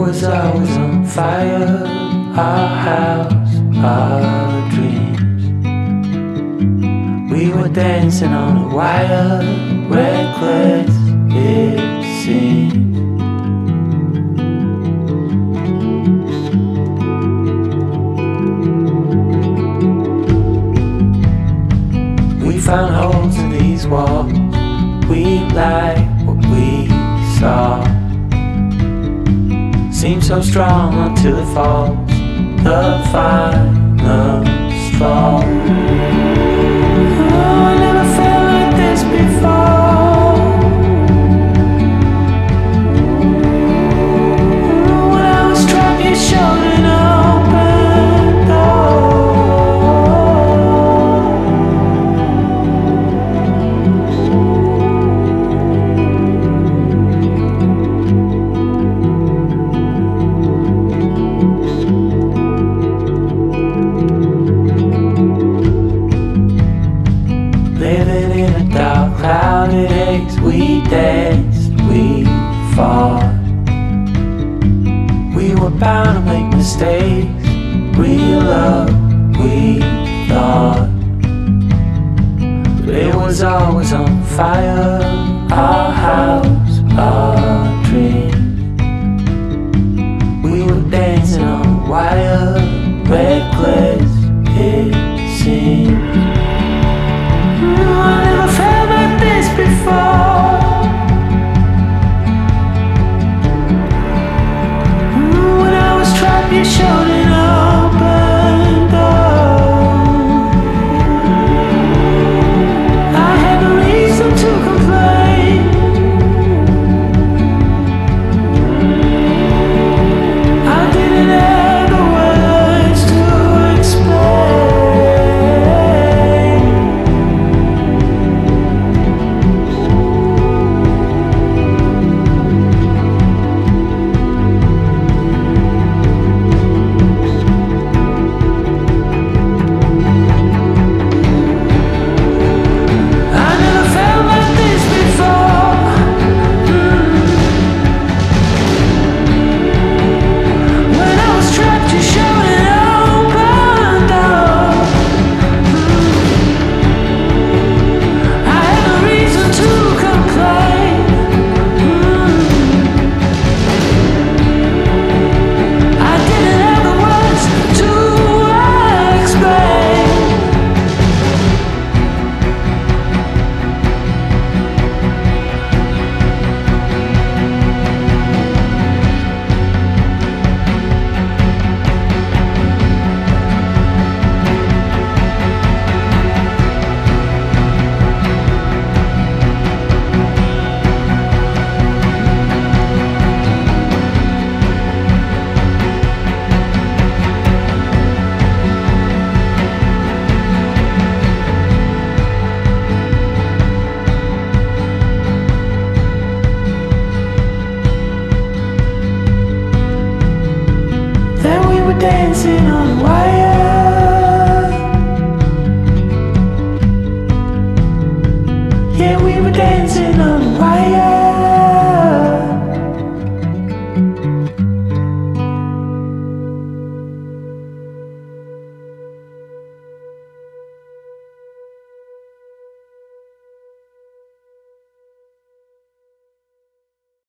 was always on fire. Our house, our dreams. We were dancing on a wire, reckless it seemed. We found holes in these walls. We like what we saw seems so strong until it falls. The final straw. we danced, we fought. We were bound to make mistakes. dancing on wire.